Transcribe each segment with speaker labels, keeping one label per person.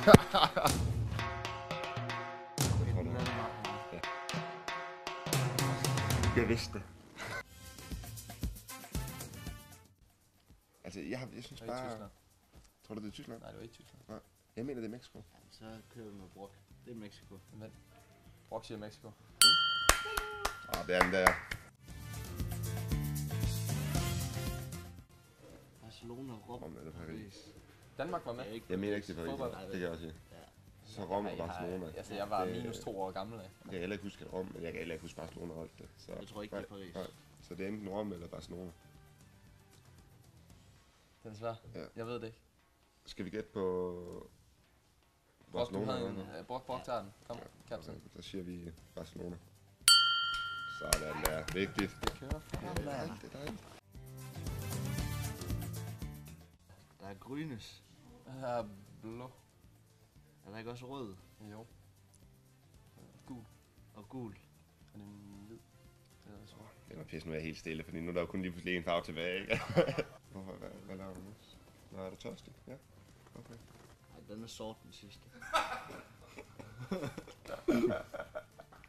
Speaker 1: Jeg vidste det. Altså, jeg, har, jeg synes bare... Tror du, det er Tyskland?
Speaker 2: Nej, det var ikke Tyskland.
Speaker 1: Jeg mener, det er Mexico.
Speaker 3: Jamen, så kører vi med brok. Det er Mexico.
Speaker 2: Men Brock siger Mexico.
Speaker 1: Ah, det er den der.
Speaker 3: Barcelona, Rom,
Speaker 1: Rom eller Paris.
Speaker 2: Danmark var med.
Speaker 3: Er ikke
Speaker 1: Jeg mener ikke, det Paris.
Speaker 2: Fodbold.
Speaker 1: Det kan jeg også sige.
Speaker 3: Ja.
Speaker 1: Så Rom og
Speaker 2: jeg har-
Speaker 1: Barcelona.
Speaker 2: Altså, jeg var
Speaker 1: Det-
Speaker 2: minus to år gammel af.
Speaker 1: Jeg kan heller ikke huske Rom, men jeg kan heller ikke huske Barcelona holdt det. Så,
Speaker 3: Jeg tror ikke, det er Paris.
Speaker 1: Nej. Så det er enten Rom eller Barcelona.
Speaker 2: Den er svær.
Speaker 1: Ja.
Speaker 2: Jeg ved det ikke.
Speaker 1: Skal vi gætte på
Speaker 2: du
Speaker 1: Barcelona?
Speaker 2: havde en...
Speaker 1: eller?
Speaker 2: Uh, Brock, Brock tager den. Kom,
Speaker 1: Ja.
Speaker 2: kaptajn.
Speaker 1: Så siger vi Barcelona. Sådan der. Vigtigt.
Speaker 2: Det kører.
Speaker 1: Det er dejligt, det er dejligt.
Speaker 3: Der er grynes.
Speaker 2: Her er blå.
Speaker 3: Er der ikke også rød
Speaker 2: Jo. Gul.
Speaker 3: og gul?
Speaker 2: Er det en hvid? Det er sort.
Speaker 1: Det var pisse, nu er jeg helt stille, fordi nu er der jo kun lige pludselig en farve tilbage, ikke? Hvorfor, hvad, hvad laver du nu? Nå, er du tørstig? Ja. Okay.
Speaker 3: Nej, den er sort den sidste.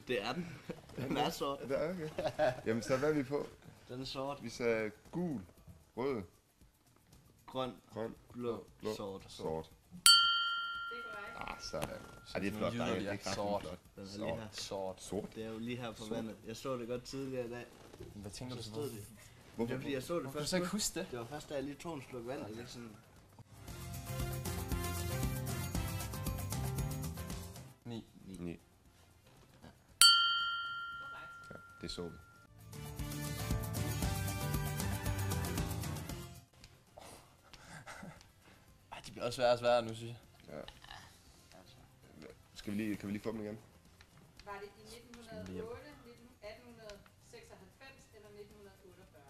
Speaker 3: det er den. Den er sort.
Speaker 1: Er det okay? Jamen, så hvad er vi på?
Speaker 3: Den er sort.
Speaker 1: Vi sagde gul, rød,
Speaker 3: Grøn,
Speaker 1: grøn,
Speaker 3: blå,
Speaker 1: blå,
Speaker 3: sort.
Speaker 1: sort.
Speaker 4: Er.
Speaker 1: Ah, sådan. Ah, det er flot, drenge.
Speaker 2: jyder,
Speaker 1: Det er
Speaker 2: er sort.
Speaker 1: flot.
Speaker 3: Den er lige
Speaker 1: Sort.
Speaker 3: her.
Speaker 2: Sort.
Speaker 1: Sort?
Speaker 3: Det er jo lige her på vandet. Jeg så det godt tidligere i dag.
Speaker 2: Hvad tænker du
Speaker 3: Så stod
Speaker 2: på?
Speaker 3: det.
Speaker 1: Hvorfor?
Speaker 3: Det er fordi, jeg så det
Speaker 2: Hvorfor
Speaker 3: først.
Speaker 2: så ikke huske det?
Speaker 3: Det var først, da jeg lige tog en sluk vand, og sådan...
Speaker 2: Ni.
Speaker 1: Ni.
Speaker 4: Korrekt.
Speaker 1: Ja, det så vi.
Speaker 2: Bliver også sværere og sværere nu, synes jeg.
Speaker 1: Ja.
Speaker 3: Altså,
Speaker 1: Skal vi lige, kan vi lige få dem igen?
Speaker 4: Var det i
Speaker 2: vi hjem.
Speaker 4: 1908, 1896 eller 1948?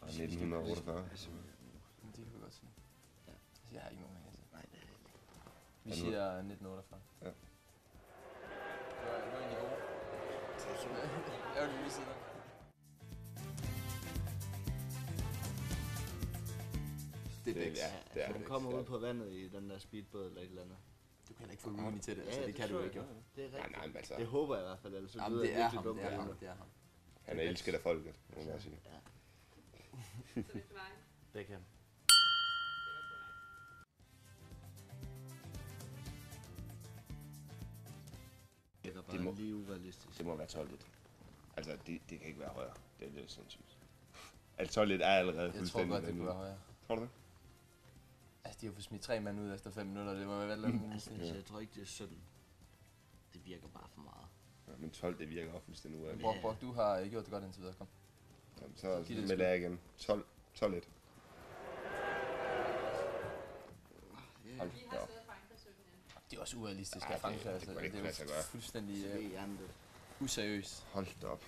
Speaker 1: Nej, 1948.
Speaker 2: Men det kan vi godt sige.
Speaker 3: Ja.
Speaker 2: Altså, jeg har ikke nogen anelse.
Speaker 3: nej, det er ikke.
Speaker 2: Vi siger 1948.
Speaker 1: Ja.
Speaker 2: Det var, det var egentlig god. Jeg vil det. Er Bex.
Speaker 1: ja, det er
Speaker 3: Den
Speaker 1: Bex,
Speaker 3: kommer
Speaker 1: ja.
Speaker 3: ud på vandet i den der speedbåd eller et eller andet.
Speaker 2: Du kan heller ikke få Rooney til det, altså
Speaker 3: Ja,
Speaker 2: det kan du
Speaker 3: jeg
Speaker 2: ikke jo.
Speaker 3: Det er
Speaker 1: Nej,
Speaker 3: rigtigt.
Speaker 1: nej, men altså,
Speaker 3: Det håber jeg i hvert fald, ellers så lyder
Speaker 2: det
Speaker 3: jeg
Speaker 2: er ham, det er
Speaker 3: på
Speaker 2: ham,
Speaker 3: det.
Speaker 2: det er ham.
Speaker 1: han er elsket af folket, må man sige.
Speaker 3: Ja,
Speaker 4: Så det var en.
Speaker 3: Beckham.
Speaker 4: Det var korrekt.
Speaker 3: Det bare
Speaker 1: må-
Speaker 3: lige urealistisk.
Speaker 1: Det må være 12 lidt. Altså, det, det kan ikke være højere. Det er lidt sindssygt. Altså, 12 lidt er allerede
Speaker 2: Jeg tror
Speaker 1: fuldstændig
Speaker 2: godt, det kunne være højere.
Speaker 1: Tror du det?
Speaker 2: De har fået smidt tre mand ud efter fem minutter, det må være vel
Speaker 3: Altså, jeg tror ikke, det er 17. Det virker bare for meget.
Speaker 1: Ja, men 12, det virker også fuldstændig uærligt.
Speaker 2: Brok, Brok, du har gjort det godt indtil videre, kom.
Speaker 1: Jamen, så
Speaker 2: det et
Speaker 1: melder jeg igen. 12, 12 lidt. Hold
Speaker 4: Vi
Speaker 1: da
Speaker 4: har
Speaker 1: op.
Speaker 4: stadig Frankrig 17 ind.
Speaker 2: Det er også urealistisk
Speaker 1: Ej,
Speaker 2: af Frankrig,
Speaker 1: det- det
Speaker 2: altså. Det
Speaker 1: sig
Speaker 2: er jo fuldstændig
Speaker 3: Det hjernet.
Speaker 2: useriøst.
Speaker 1: Hold da op.